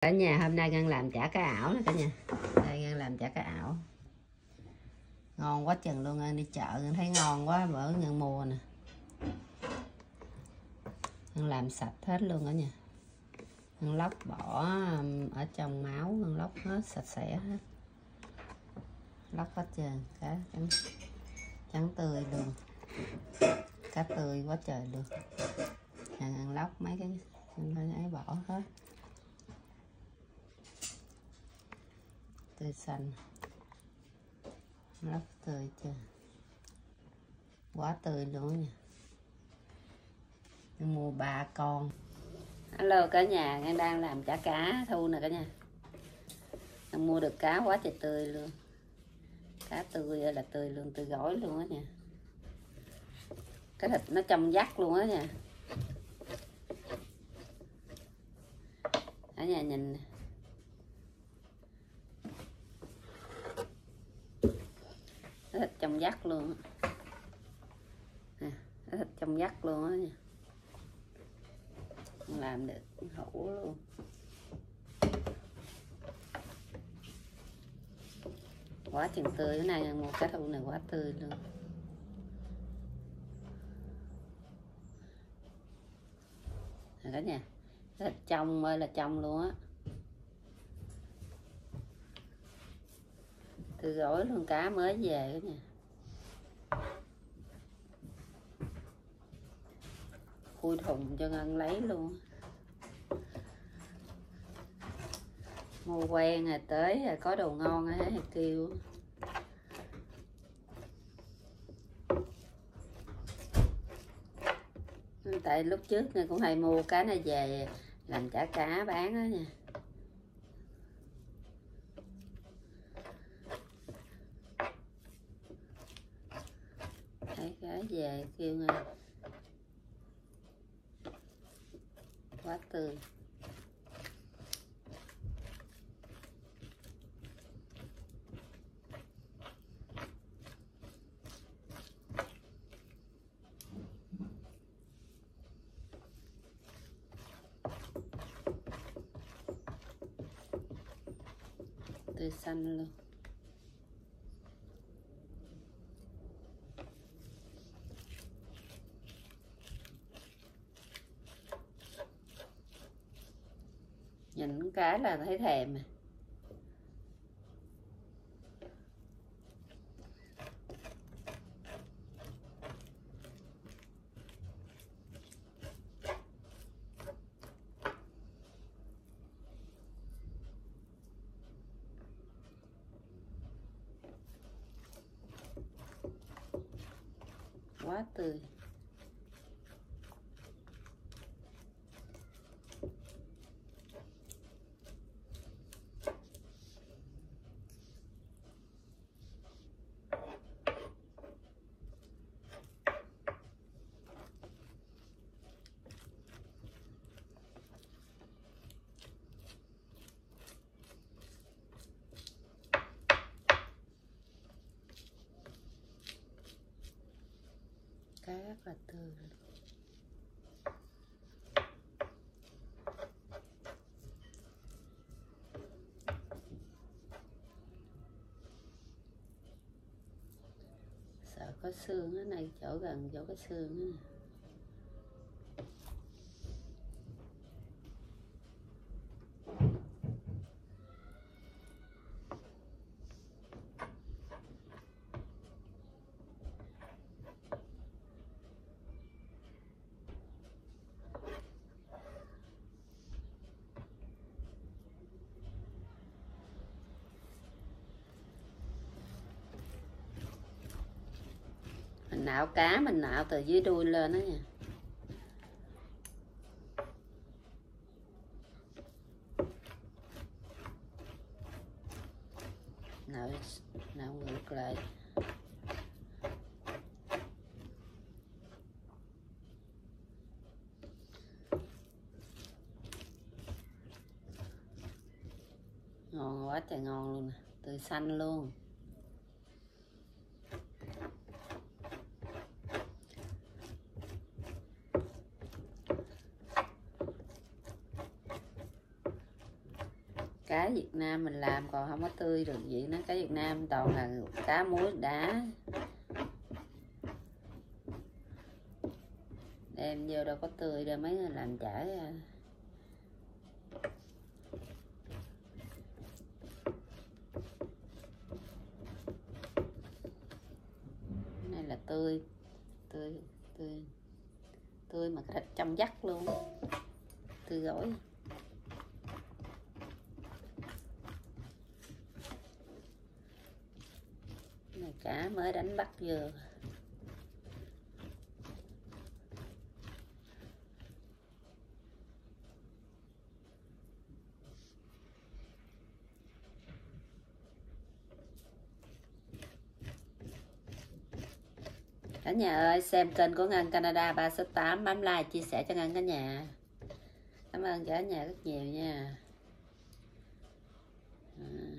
cả nhà hôm nay ngân làm chả cá ảo nè cả nhà. Đây ngân làm chả cá ảo. Ngon quá chừng luôn ngân đi chợ ngân thấy ngon quá bữa ngân mua nè. Ngân làm sạch hết luôn cả nhà. Ngân lóc bỏ um, ở trong máu ngân lóc hết sạch sẽ hết. Lóc hết trơn cá trắng, trắng tươi luôn. Cá tươi quá trời luôn. Nhà ngân lóc mấy cái ngân ấy bỏ hết. Tươi xanh. Rất tươi chưa quá tươi luôn nha. Mua ba con. Alo, cả nhà, em đang làm chả cá thu nè cả nhà. Em mua được cá quá trời tươi luôn. Cá tươi là tươi luôn, tươi gói luôn á nha. Cái thịt nó trong vắt luôn á nha. Cả nhà nhìn nè. Thịt trong vắt luôn nè thịt trong vắt luôn á nha. Làm được hủ luôn. Quá chừng tươi cái này, một cái thụ này quá tươi luôn. Cả nhà thịt trong, ơi là trong luôn á. Từ rỗi luôn, cá mới về đó nha. Khui thùng cho ngân lấy luôn. Mua quen rồi, tới rồi, có đồ ngon rồi thì kêu. Tại lúc trước này cũng hay mua cá này về, làm chả cá bán đó nha thấy cá về kêu nghe quá tươi tươi xanh luôn nhìn cái là thấy thèm à. Từ tươi cá rất là tươi cái có xương á này chỗ gần chỗ cái xương á. Nạo cá, mình nạo từ dưới đuôi lên đó nha. Nạo nạo ngược lại. Ngon quá trời ngon luôn nè, tươi xanh luôn. Cá Việt Nam mình làm còn không có tươi được vậy nó cá Việt Nam toàn là cá muối, đá. Đem vô đâu có tươi đâu, mấy người làm chả ra. Này là tươi tươi tươi tươi mà thịt trong vắt luôn. Tươi gỏi Cái này cá mới đánh bắt vừa. Cả nhà ơi, xem kênh của ngân Canada 368 bấm like, chia sẻ cho ngân cả nhà. Cảm ơn cả nhà rất nhiều nha à.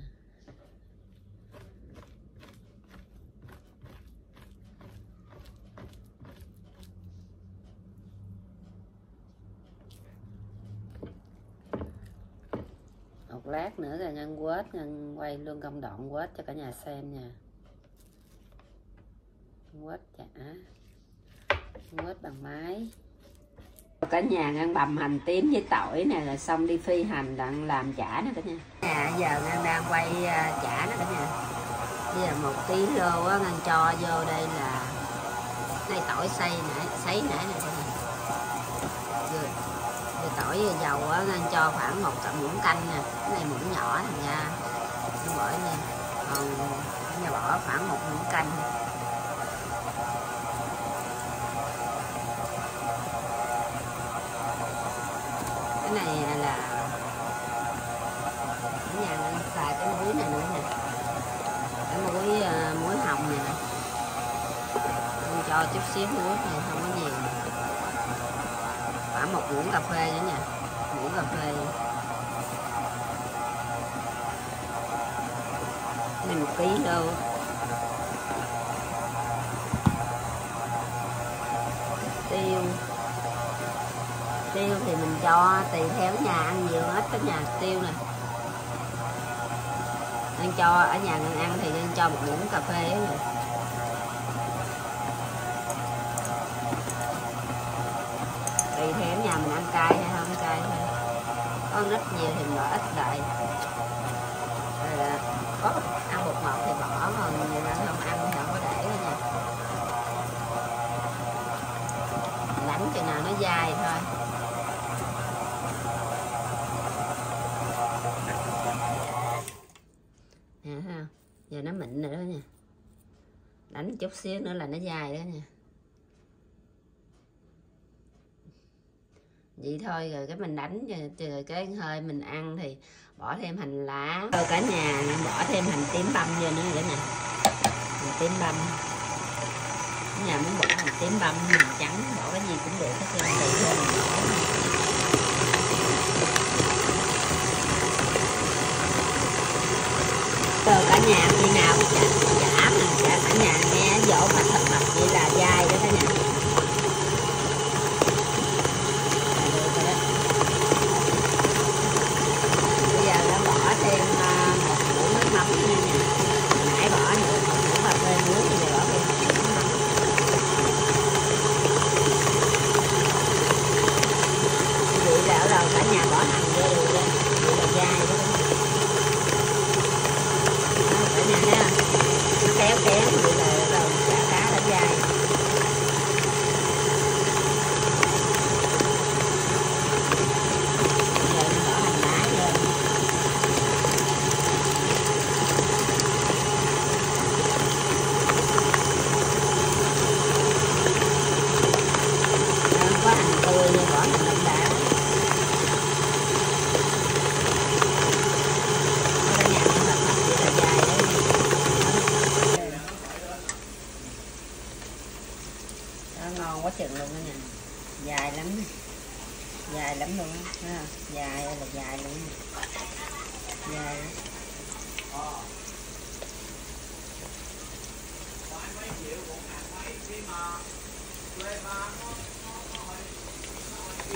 một lát nữa là ngân quết ngân quay luôn công đoạn quết cho cả nhà xem nha. Quết chả, quết bằng máy. Cả nhà ngân bầm hành tím với tỏi nè, rồi xong đi phi hành đặng làm chả nè cả nhà. Nhà giờ ngân đang quay à, chả nè cả nhà. Bây giờ một tí lô á ngân cho vô đây là đây tỏi xay nãy sấy nãy nè tỏi và dầu á, nên cho khoảng một cặp muỗng canh nè cái này muỗng nhỏ thành ra nó bỏ lên còn nhà bỏ khoảng một muỗng canh. Cái này là ở nhà mình xài cái muối này nữa nè. Cái muối à, muối hồng nè. Cho chút xíu muối này không một muỗng cà phê nữa nha. Muỗng cà phê. Này một ký đâu tiêu. Tiêu thì mình cho tùy theo nhà ăn nhiều hết cái nhà tiêu nè. Nên cho, ở nhà mình ăn thì nên cho một muỗng cà phê nữa có ít nhiều thì bỏ ít lại. Rồi à, có ăn bột ngọt thì bỏ, còn người ta không ăn thì không có để nữa nha đánh chừng nào nó dai thôi. Nè ha, giờ nó mịn rồi đó nha. Đánh chút xíu nữa là nó dài đó nha. Vậy thôi rồi cái mình đánh rồi, rồi cái hơi mình ăn thì bỏ thêm hành lá. Rồi cả nhà bỏ thêm hành tím băm vô nữa cả nhà. Hành tím băm. Cả nhà muốn bỏ hành tím băm hành trắng bỏ cái gì cũng được hết trơn tùy theo mình bỏ rồi cả nhà khi nào chả chả mà chả cả nhà nghe dỗ mà thật mặt vậy là dai.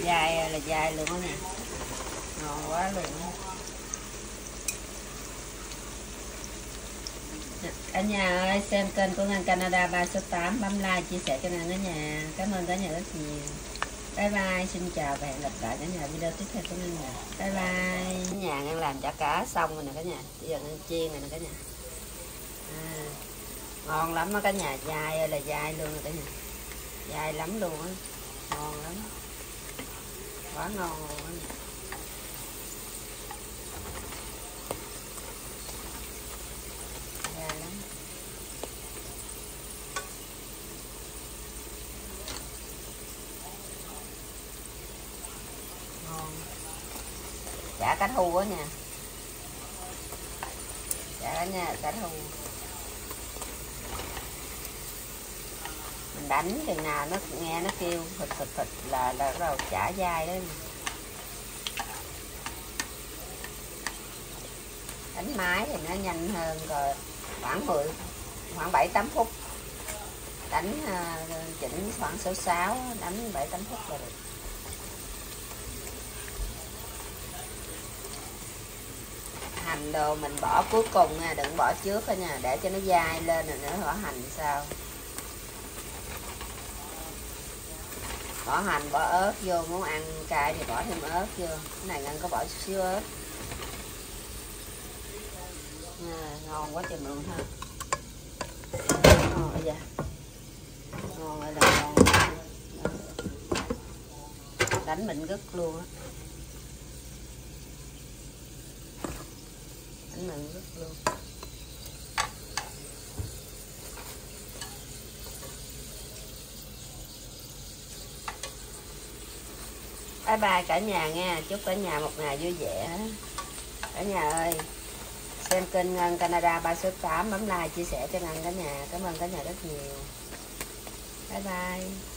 dài à, là dài luôn nè. Ngon quá luôn cả nhà ơi, xem kênh của ngân Canada 368 bấm like, chia sẻ cho ngân cả nhà. Cảm ơn cả nhà rất nhiều. Bye bye, xin chào và hẹn gặp lại cả nhà video tiếp theo của ngân nhà bye bye. Nhà ngân làm chả cá xong rồi nè cả nhà. Bây giờ ngân chiên rồi nè cả nhà. À ngon lắm á, cả nhà dai ơi, là dai luôn rồi cả nhà dai lắm luôn á. Ngon lắm. Quá ngon luôn á. Dai lắm. Ngon. Chả cá thu á nha. Chả cả cá thu. Mình đánh chừng nào nó nghe nó kêu thịt thịt thịt là là bắt đầu chả dai đó. Đánh máy thì nó nhanh hơn rồi khoảng 10 khoảng 7 8 phút. Đánh uh, chỉnh khoảng số 6 đánh 7 8 phút là được. Hành đồ mình bỏ cuối cùng nha đừng bỏ trước nha để cho nó dai lên rồi nữa bỏ hành sao. Bỏ hành bỏ ớt vô muốn ăn cay thì bỏ thêm ớt vô. Cái này ngân có bỏ chút xíu ớt. À, ngon quá trời luôn ha. Ngon bây giờ ngon rồi là ngon. Đánh mình gất luôn á. Đánh mình gất luôn. Bye bye cả nhà nha. Chúc cả nhà một ngày vui vẻ. Cả nhà ơi, xem kênh Ngân Canada ba số tám. Bấm like, chia sẻ cho Ngân cả nhà. Cảm ơn cả nhà rất nhiều. Bye bye.